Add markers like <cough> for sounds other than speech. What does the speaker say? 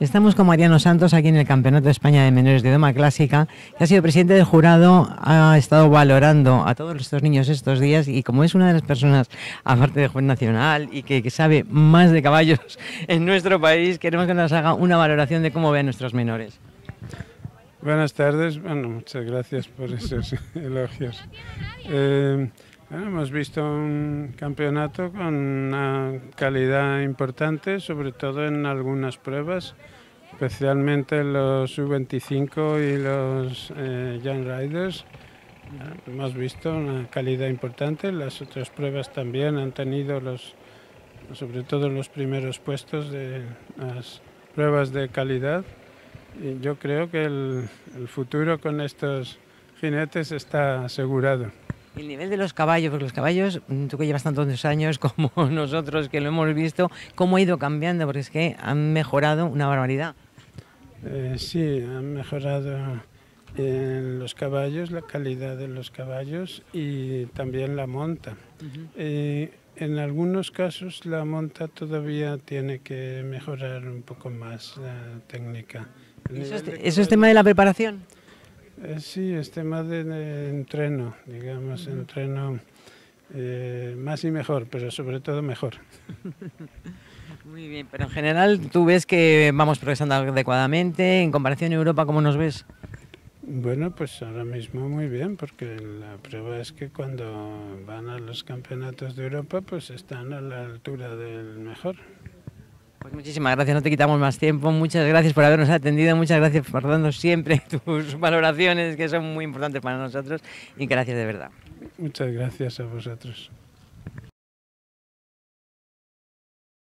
Estamos con Mariano Santos aquí en el Campeonato de España de Menores de Doma Clásica, que ha sido presidente del jurado, ha estado valorando a todos estos niños estos días y como es una de las personas, aparte de juez nacional y que, que sabe más de caballos <laughs> en nuestro país, queremos que nos haga una valoración de cómo ve a nuestros menores. Buenas tardes, bueno, muchas gracias por esos <laughs> elogios. Eh, bueno, hemos visto un campeonato con una calidad importante, sobre todo en algunas pruebas, especialmente los sub-25 y los eh, Young Riders. Hemos visto una calidad importante, las otras pruebas también han tenido los, sobre todo los primeros puestos de las pruebas de calidad. Y yo creo que el futuro con estos jinetes está asegurado. El nivel de los caballos, porque los caballos, mm, tú que llevas tantos años <laughs> como nosotros que lo hemos visto, ¿cómo ha ido cambiando? Porque es que han mejorado una barbaridad. Eh, sí, han mejorado en los caballos, la calidad de los caballos y también la monta. Eh, en algunos casos la monta todavía tiene que mejorar un poco más la técnica. ¿Eso es, eso es tema de la preparación? Eh, sí, es tema de, de entreno, digamos, entreno eh, más y mejor, pero sobre todo mejor. <laughs> Muy bien, pero en general tú ves que vamos progresando adecuadamente. En comparación a Europa, ¿cómo nos ves? Bueno, pues ahora mismo muy bien, porque la prueba es que cuando van a los campeonatos de Europa, pues están a la altura del mejor. Pues muchísimas gracias, no te quitamos más tiempo. Muchas gracias por habernos atendido, muchas gracias por darnos siempre <laughs> tus valoraciones que son muy importantes para nosotros y gracias de verdad. Muchas gracias a vosotros.